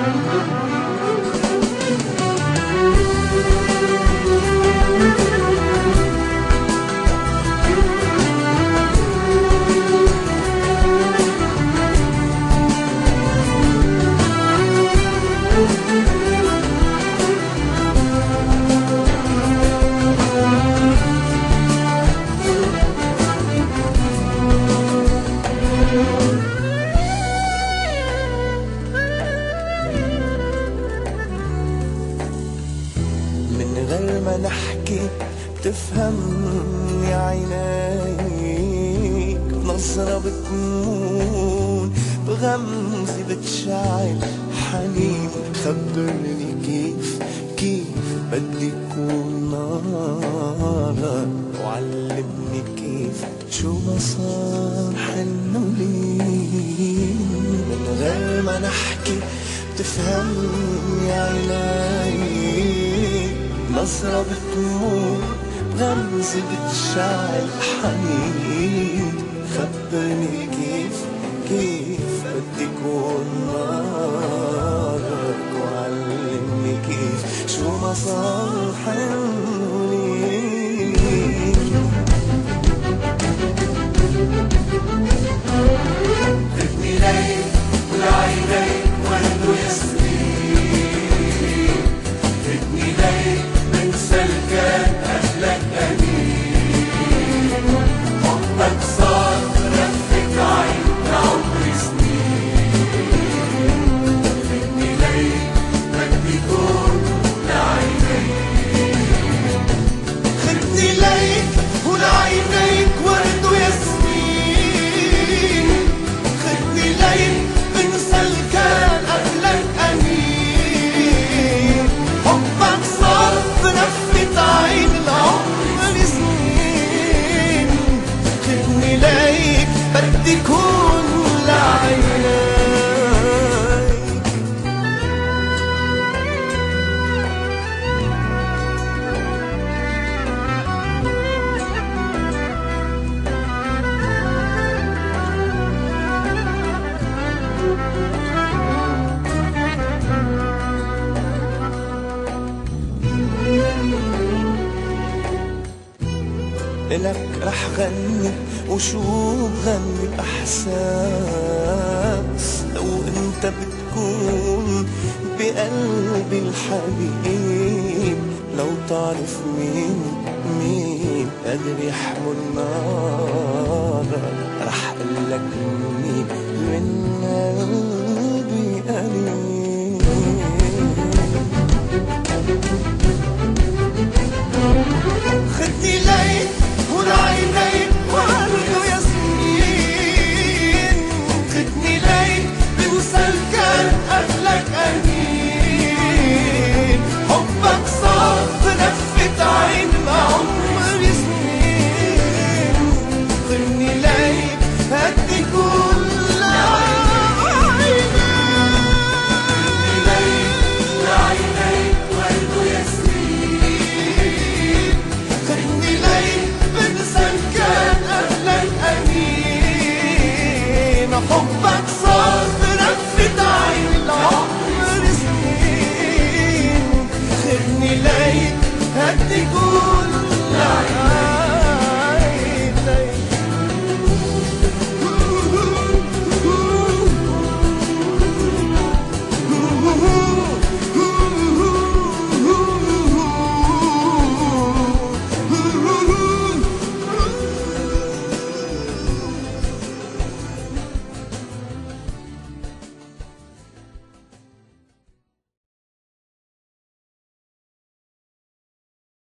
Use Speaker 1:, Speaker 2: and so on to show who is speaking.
Speaker 1: من غير ما نحكي بتفهمني عينيك نظرة بتمون بغمزة بتشعل. حنين خبرني كيف كيف بدي يكون نارك وعلمني كيف شو ما صار حلو لي. من غير ما نحكي بتفهمني عينيك نظرة بتموت بغمزة بتشعل حنين خبرني كيف كيف بدي كون نارك وعلمني كيف. شو ما صار حلولي إلك رح غني وشو بغني بإحساس لو أنت بتكون بقلبي الحبيب لو تعرف مين مين قادر يحمل نارك رح قلك مين من قلبي قريب